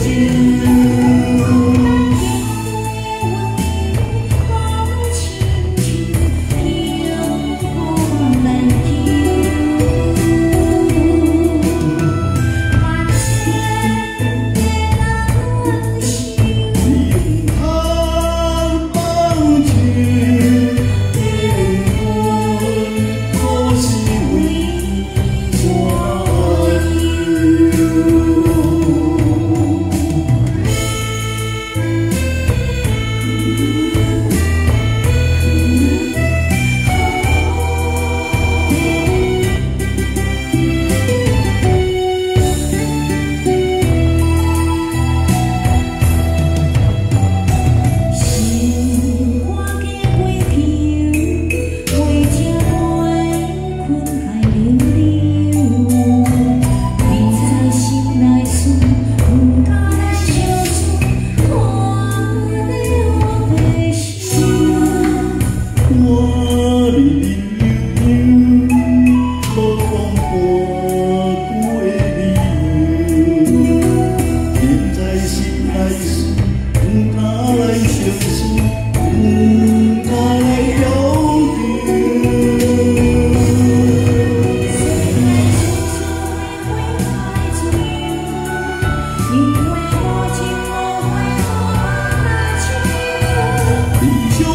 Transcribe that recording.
to 你